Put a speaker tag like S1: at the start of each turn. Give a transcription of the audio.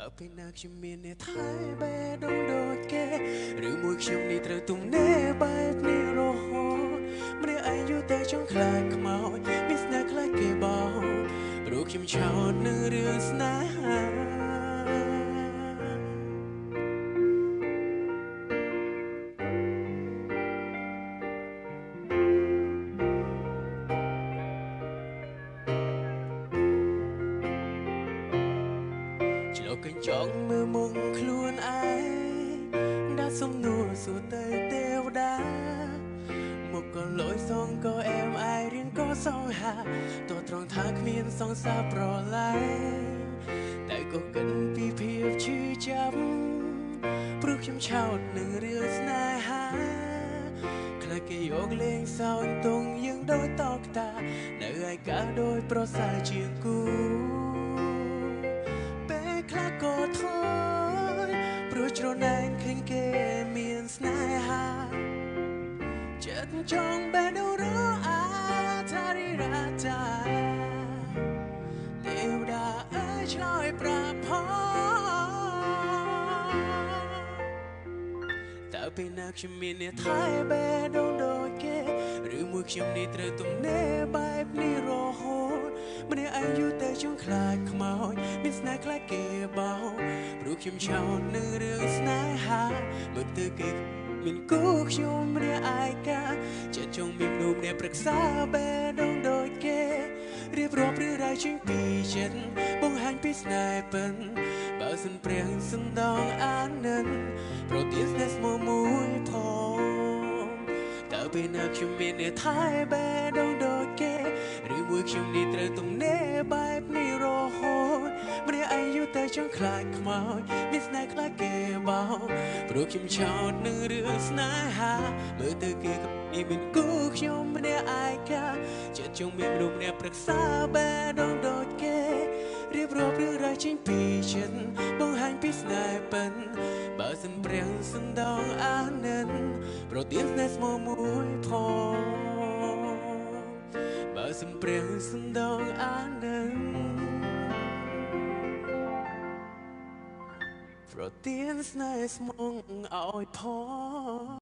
S1: តើពេលណាខ្ញុំមានអ្នកថែបេះដូងដូចគេឬមួយខ្ញុំនេះត្រូវទំនេរបែបនេះរហូតម្នាក់ឯងយូរទៅចង់ខ្លាចខ្មោចមានស្នេហ៍ខ្លាចគេបោព្រោះខ្ញុំឆោតនៅរឿងស្នេហា ឆ្លុះកញ្ចក់មើលមុខខ្លួនឯងដាក់សំណួរសួរទៅទេវតាមុខក៏លយសងក៏អែមអាយរៀនក៏សងហាតត្រង់ថាគ្មានសងសាប្រឡែងតែក៏គិនពីភាពឈឺចាប់ព្រោះខ្ញុំឆោតនឹងរឿងស្នេហាខ្លាចគេយកលេងសើចទងយើងដោយតកតា នៅឯកាដោយប្រសើរជាងគូ ណែនឃើញគេមានស្នេហាចិត្តចង់បែរដូរអាថារីរ៉ាតាទេវតាអើយឆ្លើយប្រាប់ផងតើពេលណាខ្ញុំមានអ្នកថែបេះដូងដូចគេឬមួយខ្ញុំនេះត្រូវទំនេរបែបនេះរហូត ម្នាក់ឯងយូរតែចង់ខ្លាចខ្មោចមានស្នេហ៍ខ្លាចគេបោព្រោះខ្ញុំឆោតនឹងរឿងស្នេហាមើលទៅគេមានគូខ្ញុំម្នាក់ឯកាចិត្តចង់មានមនុស្សម្នាក់ប្រឹក្សាបេះដូងដូចគេរៀបរាប់រឿងរ៉ាវចេញពីចិត្តបង្ហាញពីស្នេហ៍ពិនបើសិនព្រះសំដងអានិនប្រទានស្នេហ៍ស្មោះមួយផងតើពេលណាខ្ញុំមានអ្នកថែបេះដូងដូចគេ ឬមួយខ្ញុំនេះត្រូវទំនេរបែបនេះរហូតម្នាក់ឯងយូរតែចង់ខ្លាចខ្មោចមានស្នេហ៍ខ្លាចគេបោព្រោះខ្ញុំឆោតនឹងរឿងស្នេហាមើលទៅគេក៏នេះមានគូខ្ញុំម្នាក់ឯកាចិត្តចង់មានមនុស្សម្នាក់ប្រឹក្សាបេះដូងដូចគេរៀបរាប់រឿងរ៉ាវចេញពីចិត្តបង្ហាញពីស្នេហ៍ពិនបើសិនព្រះសំដងអានិនប្រទានស្នេហ៍ស្មោះមួយផងបើ សិនព្រះសំដងអានិនប្រទានស្នេហ៍ស្មងឲ្យផង